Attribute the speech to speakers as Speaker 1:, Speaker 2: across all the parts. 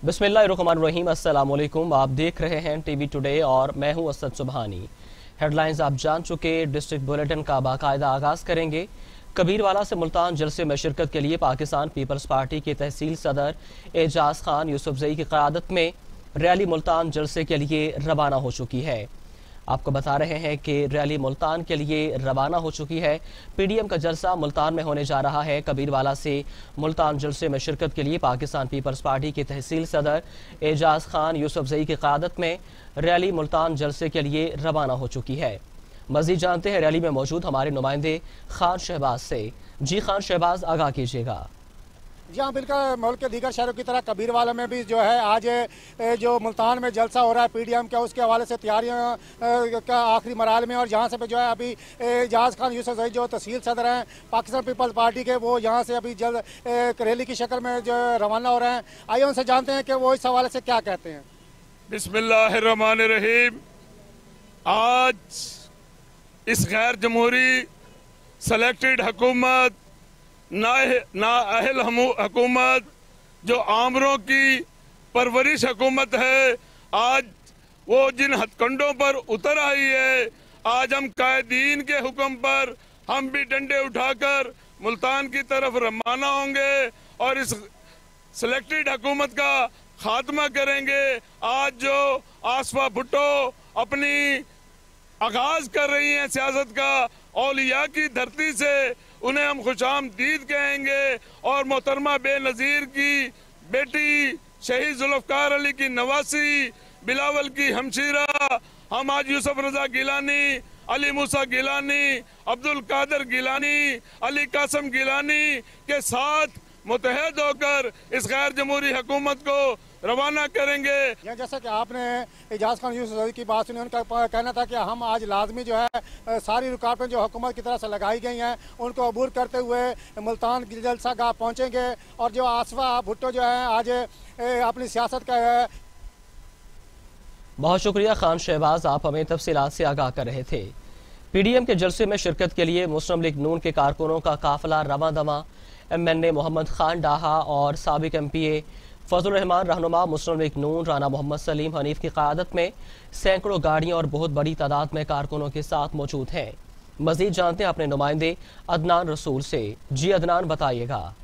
Speaker 1: अस्सलाम वालेकुम आप देख रहे हैं टी वी टुडे और मैं हूँ असद सुबहानी। हेडलाइंस आप जान चुके डिस्ट्रिक्ट बुलेटिन का बाकायदा आगाज़ करेंगे। कबीरवाला से मुल्तान जलसे में शिरकत के लिए पाकिस्तान पीपल्स पार्टी के तहसील सदर एजाज खान यूसुफजई की क्यादत में रैली मुल्तान जलसे के लिए रवाना हो चुकी है। आपको बता रहे हैं कि रैली मुल्तान के लिए रवाना हो चुकी है। पीडीएम का जलसा मुल्तान में होने जा रहा है। कबीरवाला से मुल्तान जलसे में शिरकत के लिए पाकिस्तान पीपल्स पार्टी के तहसील सदर एजाज खान यूसुफजई की क्यादत में रैली मुल्तान जलसे के लिए रवाना हो चुकी है। मजीद जानते हैं, रैली में मौजूद हमारे नुमाइंदे खान शहबाज से। जी खान शहबाज, आगाह कीजिएगा।
Speaker 2: जी हाँ बिल्कुल मुल्क के दीगर शहरों की तरह कबीर वाला में भी जो है, आज जो मुल्तान में जलसा हो रहा है पीडीएम का, उसके हवाले से तैयारियों का आखिरी मराल में और जहाँ से जो है, अभी जहाज़ खान, यूसुफ जो तहसील सदर हैं, पाकिस्तान पीपल्स पार्टी के, वो यहाँ से अभी जल्द रैली की शक्ल में जो रवाना हो रहे हैं। आइए उनसे जानते हैं कि वो इस हवाले से क्या कहते हैं।
Speaker 3: बिस्मिल्लाहिर्रहमानिर्रहीम। आज इस गैर जमहूरी सेलेक्टेड हुकूमत नाअहल हुकूमत, जो आमरों की परवरिश हुकूमत है, आज वो जिन हथकंडों पर उतर आई है, आज हम कायदीन के हुक्म पर हम भी डंडे उठाकर मुल्तान की तरफ़ रवाना होंगे और इस सिलेक्टेड हुकूमत का खात्मा करेंगे। आज जो आसफा भुट्टो अपनी आगाज़ कर रही हैं सियासत का औलिया की धरती से उन्हें हम खुश आमदीद कहेंगे और मोहतरमा बे नज़ीर की बेटी शहीद जुल्फकार अली की नवासी, बिलावल की हमशीरा, हम आज यूसुफ रजा गिलानी, अली मूसा गिलानी, अब्दुल कादर गिलानी, अली कासम गिलानी के साथ मुतहद होकर इस गैर जमहूरी हुकूमत को रवाना करेंगे।
Speaker 2: जैसा कि आपने एजाज खान यूसुफ की बात सुनी उनका कहना था कि हम आज लाजमी जो है सारी रुकावटें जो हुकूमत की तरफ़ से लगाई गई हैं उनको अबूर करते हुए मुल्तान जलसा गाह पहुँचेंगे और जो आसवा भुट्टो जो है आज अपनी सियासत का है
Speaker 1: बहुत शुक्रिया खान शहबाज आप हमें तफसीत से आगाह कर रहे थे। पीडीएम के जलसे में शिरकत के लिए मुस्लिम लीग नून के कारकुनों का काफिला रवा दवा M N A Mohammad Khan Daha और सबक M P A Fazal Rahman, रहनुमा मुस्लिम लीग नून राना मोहम्मद सलीम हनीफ की क्यादत में सैकड़ों गाड़ियाँ और बहुत बड़ी तादाद में कारकुनों के साथ मौजूद हैं। मजीद जानते हैं अपने नुमाइंदे अदनान रसूल से। जी अदनान, बताइएगा।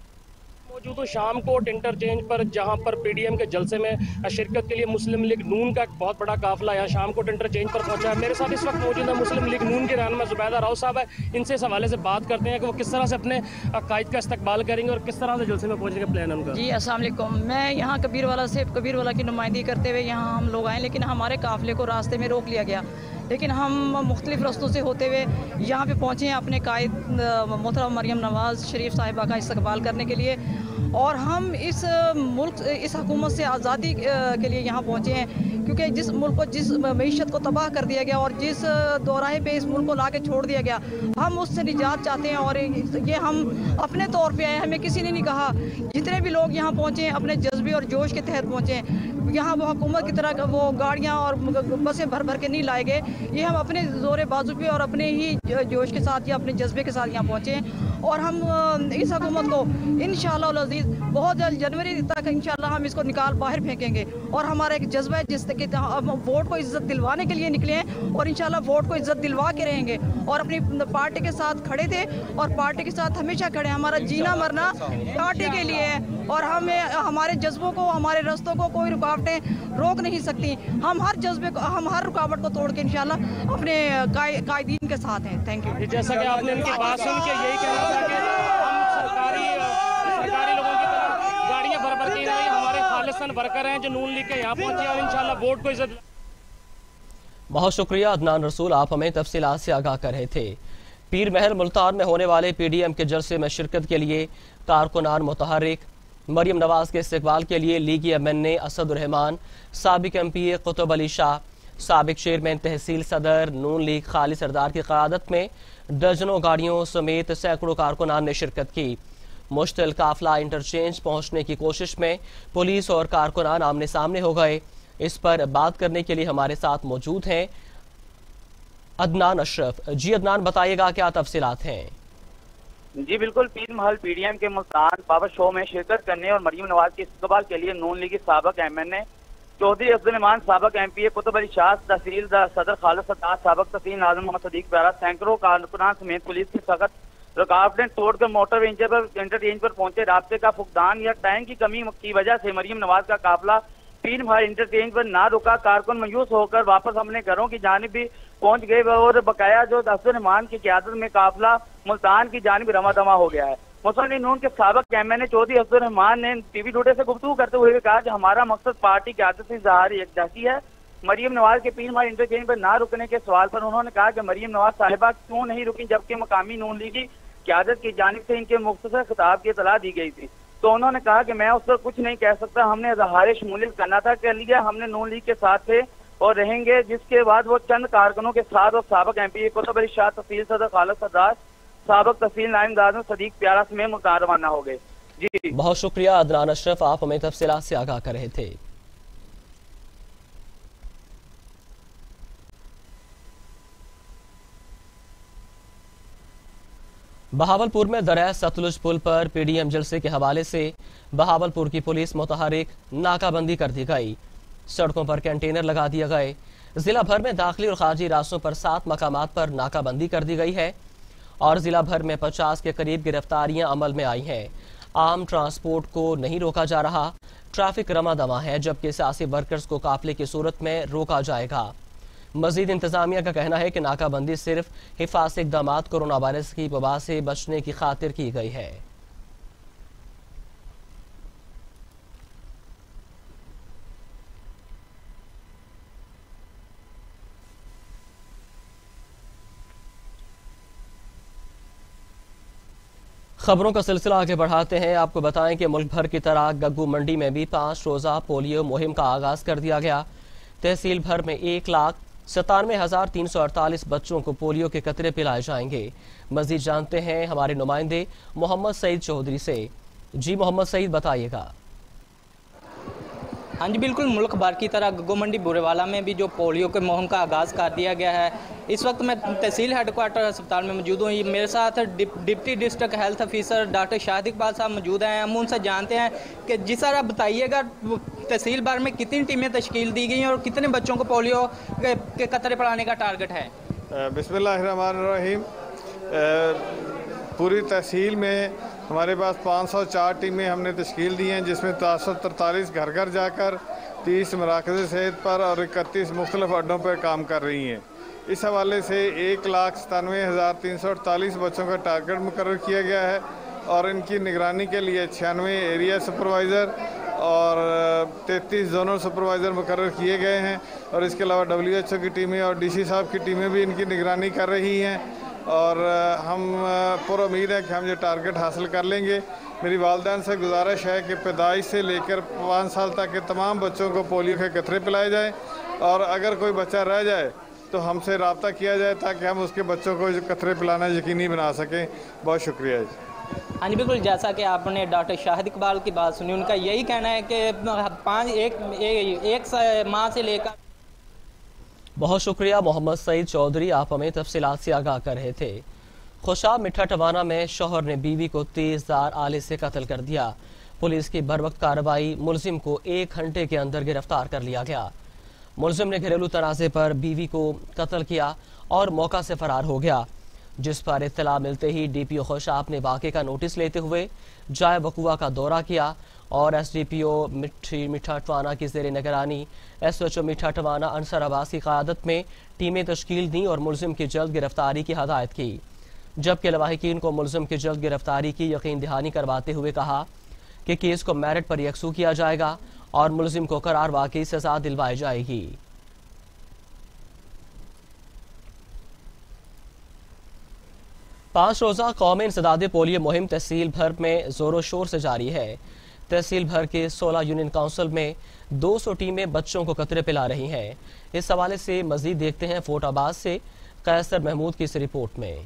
Speaker 4: मौजूद हूँ शाम कोट इंटरचेंज पर, जहाँ पर पीडीएम के जलसे में शिरकत के लिए मुस्लिम लीग नून का एक बहुत बड़ा काफिला यहाँ शाम कोट इंटरचेंज पर पहुँचा है। मेरे साथ इस वक्त मौजूद है मुस्लिम लीग नून के रहनमा जुबैदा राव साहब है। इनसे इस हवाले से बात करते हैं कि वो किस तरह से अपने कायद का इस्तेबाल करेंगे और किस तरह से जलसे में पहुँचने का प्लान है उनका।
Speaker 5: जी असल मैं यहाँ कबीर वाला से कबीर वाला की नुमाइंदगी करते हुए यहाँ हम लोग आए, लेकिन हमारे काफिले को रास्ते में रोक लिया गया। लेकिन हम मुख्तलिफ़ रस्तों से होते हुए यहाँ पे पहुँचे हैं अपने कायद मोहतरम मरियम नवाज़ शरीफ साहिबा का इस्तकबाल करने के लिए। और हम इस मुल्क इस हकूमत से आज़ादी के लिए यहाँ पहुँचे हैं। क्योंकि जिस मुल्क को, जिस मीशत को तबाह कर दिया गया और जिस दोराहे पे इस मुल्क को ला के छोड़ दिया गया, हम उससे निजात चाहते हैं और ये हम अपने तौर पे आए हमें किसी ने नहीं कहा। जितने भी लोग यहाँ पहुँचे अपने जज्बे और जोश के तहत पहुँचे यहाँ वो हुकूमत की तरह वो गाड़ियाँ और बसें भर भर के नहीं लाए गए। ये हम अपने ज़ोर बाजू पे और अपने ही जोश के साथ या अपने जज्बे के साथ यहाँ पहुँचे और हम इस हुकूमत को इन शजीज़ बहुत जल्द जनवरी तक इन हम इसको निकाल बाहर फेंकेंगे। और हमारा एक जज्बा है जिस कि हम वोट को इज़्ज़त दिलवाने के लिए निकले हैं और इन वोट को इज़्ज़त दिलवा के रहेंगे। और अपनी पार्टी के साथ खड़े थे और पार्टी के साथ हमेशा खड़े हैं। हमारा जीना मरना पार्टी के लिए है और हमें, हमारे जज्बों को, हमारे रस्तों को कोई रुकावटें रोक नहीं सकती। हम हर जज्बे को, हम हर रुकावट को तोड़ के इंशाल्लाह अपने कायदीन के साथ हैं। थैंक यू
Speaker 4: जैसा कि आपने उनकी बात सुन के यही कहना हम सरकारी सरकारी लोगों की तरह गाड़ियाँ भर भर के हमारे खालिस्तान वर्कर हैं जो नून के यहाँ पहुँचे और को इज़्ज़त
Speaker 1: बहुत शुक्रिया अदनान रसूल, आप हमें तफसीत से आगाह कर रहे थे। पीर महल मुल्तान में होने वाले पी डी एम के जलसे में शिरकत के लिए कारकुनान मुतहरिक मरियम नवाज़ के इस्तेबाल के लिए लीगी एम एन ए असदुररहमान सबक M P A Qutub Ali Shah सबक चेयरमैन तहसील सदर नून लीग खाली सरदार की क्यादत में दर्जनों गाड़ियों समेत सैकड़ों कारकुनान ने शिरकत की। मुश्तल काफिला इंटरचेंज पहुँचने की कोशिश में पुलिस और कारकुनान आमने सामने हो गए। इस पर बात करने के लिए हमारे साथ मौजूद हैं अदनान अशरफ। जी अदनान, बताइएगा क्या तफसीलात हैं?
Speaker 6: जी, बिल्कुल। पीर महल पीडीएम के मुल्तान बाबा शो में शिरकत करने और मरीम नवाज़ के इस्तेबाल के लिए नून लीगी सबक M N A Chaudhry Abdulman सबक M P A Qutub Ali Shah, tehsil सदर खालिद सताज सबक तहसील नाजम मोहम्मद सदीक प्यारा, सैकड़ों कारकुनान समेत पुलिस की सख्त रुकावटें तोड़कर मोटर इंजर पर इंटरचेंज पर पहुँचे। रास्ते का फुकदान या टाइम की कमी की वजह से मरीम नवाज़ का काफिला पीर महल इंटरचेंज पर ना रुका। कारकुन मायूस होकर वापस अपने घरों की जानब भी पहुँच गए और बकाया जो अब्दुलरहमान की क्यादत में काफिला मुल्तान की जानब रमा दमा हो गया है। मुसलिम नून के सबक कैमरे ने चौधरी अब्दुलरहमान ने टीवी टूडे से गुफ्तु करते हुए कहा कि हमारा मकसद पार्टी की आदत इजहार है मरीम नवाज़ के पीर मार इंटरचेंज पर ना रुकने के सवाल पर उन्होंने कहा कि मरीम नवाज़ साहिबा क्यों नहीं रुकी जबकि मकामी नून लीगी क्यादत की जानब से इनके मुख्तर खिताब की इतला दी गई थी। तो उन्होंने कहा कि मैं उस पर कुछ नहीं कह सकता, हमने इजहार शमूलियत करना था, कह लिया हमने नून लीग के साथ थे और रहेंगे, जिसके बाद वो चंद कारकुनों के साथ और सबक एम पी कुतुब अली शाह तहसील सदर खालिद सरदार सबक तहसील नाइमदार सदीक प्यारा में मुकार रवाना हो गए। जी।
Speaker 1: बहुत शुक्रिया अदनान अशरफ, आप हमें तफसीत से आगाह कर रहे थे। बहावलपुर में दरिया सतलुज पुल पर पीडीएम जलसे के हवाले से बहावलपुर की पुलिस मुतहरिक नाकाबंदी कर दी गई। सड़कों पर कंटेनर लगा दिए गए। जिला भर में दाखिली और खारजी रास्तों पर सात मकाम पर नाकाबंदी कर दी गई है। और जिला भर में पचास के करीब गिरफ्तारियाँ अमल में आई हैं। आम ट्रांसपोर्ट को नहीं रोका जा रहा। ट्रैफ़िक रमा दमा है, जबकि सियासी वर्कर्स को काफिले की सूरत में रोका जाएगा। मजीद इंतजामिया का कहना है कि नाकाबंदी सिर्फ़ हिफाजत इकदाम कोरोना वायरस की वबा से बचने की खातिर की गई है। खबरों का सिलसिला आगे बढ़ाते हैं। आपको बताएँ कि मुल्क भर की तरह गग्गू मंडी में भी पाँच रोजा पोलियो मुहिम का आगाज़ कर दिया गया। तहसील भर में एक लाख सतानवे हज़ार तीन सौ अड़तालीस बच्चों को पोलियो के कतरे पिलाए जाएँगे। मजीद जानते हैं हमारे नुमाइंदे मोहम्मद सईद चौधरी से। जी मोहम्मद सईद, बताइएगा।
Speaker 7: हाँ जी बिल्कुल मुल्क भर की तरह गग्गो मंडी बुरेवाला में भी जो पोलियो के मुहिम का आगाज़ कर दिया गया है। इस वक्त मैं तहसील हेडकोार्टर अस्पताल में मौजूद हूँ। मेरे साथ deputy district health officer doctor Shahid Iqbal sahab मौजूद हैं। हम उनसे जानते हैं कि जिस तरह बताइएगा तहसील भर में कितनी टीमें तश्कील दी गई हैं और कितने बच्चों को पोलियो के, कतरे पढ़ाने का टारगेट है?
Speaker 8: बिस्मिल्लाहिर्रहमानिर्रहीम। पूरी तहसील में हमारे पास 504 टीमें हमने तश्कील दी हैं, जिसमें तरतालीस घर घर जाकर, तीस मराकज सेहत पर और इकतीस मुख्तलिफ़ अड्डों पर काम कर रही हैं। इस हवाले से एक लाख सतानवे हज़ार तीन सौ अड़तालीस बच्चों का टारगेट मुकर किया गया है और इनकी निगरानी के लिए छियानवे एरिया सुपरवाइज़र और तैंतीस जोनल सुपरवाइज़र मुकर किए गए हैं और इसके अलावा डब्ल्यू एच ओ की टीमें और डी सी साहब की टीमें भी इनकी निगरानी कर रही हैं। और हम पर उम्मीद है कि हम ये टारगेट हासिल कर लेंगे। मेरी वालदेन से गुजारिश है कि पैदाइश से लेकर पाँच साल तक के तमाम बच्चों को पोलियो के कतरे पिलाए जाएँ। और अगर कोई बच्चा रह जाए तो हमसे रबता किया जाए ताकि हम उसके बच्चों को कतरे पिलाना यकीनी बना सकें। बहुत शुक्रिया जी।
Speaker 7: हाँ जी बिल्कुल जैसा कि आपने डॉक्टर शाहिद इकबाल की बात सुनी उनका यही कहना है कि पाँच एक, एक, एक माह से लेकर
Speaker 1: बहुत शुक्रिया मोहम्मद सईद चौधरी, आप हमें तफसीत से आगाह कर रहे थे। खुशाब मिठा टवाना में शोहर ने बीवी को तेज दार आले से कत्ल कर दिया। पुलिस की बर वक्त कार्रवाई मुलजिम को एक घंटे के अंदर गिरफ़्तार कर लिया गया। मुलजिम ने घरेलू तनाजे पर बीवी को कत्ल किया और मौका से फरार हो गया, जिस पर इतला मिलते ही डीपीओ खुशाब ने वाक़े का नोटिस लेते हुए जाय वकुआ का दौरा किया और एस डी पी ओ मिठी मिठा टवाना की जेर निगरानी। एस एच ओ मिठा टवाना, अनसर अब्बास की क्यादत में टीमें तश्कील दी और मुलजिम की जल्द गिरफ्तारी की हदायत की। जबकि लवाहिकीन को मुलजिम की जल्द गिरफ्तारी की यकीन दहानी करवाते हुए कहा कि केस को मेरिट पर यकसू किया जाएगा और मुलजिम को करार वाकई सजा दिलवाई जाएगी। पाँच रोजा कौमी इंसदाद पोलियो मुहिम तहसील भर में जोरों शोर से जारी है। तहसील भर के 16 यूनियन काउंसिल में 200 टीमें बच्चों को कतरे पिला रही हैं। इस हवाले से मजीद देखते हैं फोटाबाद से कैसर महमूद की इस रिपोर्ट में।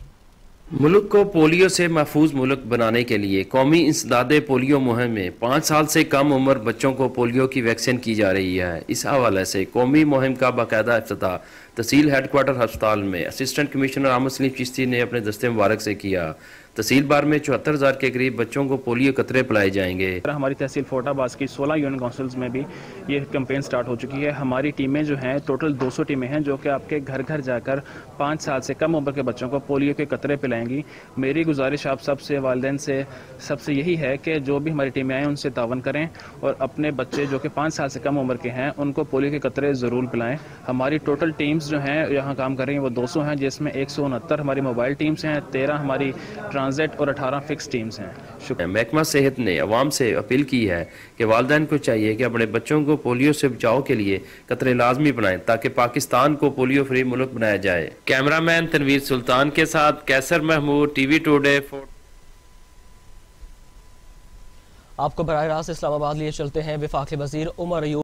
Speaker 9: मुल्क को पोलियो से महफूज मुल्क बनाने के लिए कौमी इंसदाद पोलियो मुहिम में पाँच साल से कम उम्र बच्चों को पोलियो की वैक्सीन की जा रही है। इस हवाले से कौमी मुहिम का बाकायदा अफ्ताह तहसील हेडक्वार्टर अस्पताल में असिस्टेंट कमिश्नर आमद सलीम चिश्ती ने अपने दस्ते मुबारक से किया। तहसील बार में चौहत्तर हज़ार के करीब बच्चों को पोलियो कतरे पिलाए जाएँगे।
Speaker 10: हमारी तहसील फोटाबाज की 16 यूनियन काउंसिल्स में भी ये कैंपेन स्टार्ट हो चुकी है। हमारी टीमें जो हैं, टोटल 200 टीमें हैं जो कि आपके घर घर जाकर पाँच साल से कम उम्र के बच्चों को पोलियो के कतरे पिलाएँगी। मेरी गुजारिश आप सबसे वालदेन से सबसे यही है कि जो भी हमारी टीमें आएँ, उनसे तावन करें और अपने बच्चे जो कि पाँच साल से कम उम्र के हैं, उनको पोलियो के कतरे ज़रूर पिलाएँ। हमारी टोटल टीम्स जो हैं, यहाँ काम कर रही हैं, वो दो हैं, जिसमें एक हमारी मोबाइल टीम्स हैं, तेरह हमारी ट्रांजिट और अठारह फिक्स टीम्स हैं।
Speaker 9: शुक्रिया महकमा सेहत ने अवाम से अपील की है कि वालदेन को चाहिए कि अपने बच्चों को पोलियो से बचाव के लिए कतरे लाजमी बनाएँ ताकि पाकिस्तान को पोलियो फ्री मुल्क बनाया जाए। कैमरामैन तनवीर सुल्तान के साथ कैसर महमूद टीवी टूडे
Speaker 1: आपको बर रास्त इस्लामाबाद लिए चलते हैं विफाक वज़ीर उमर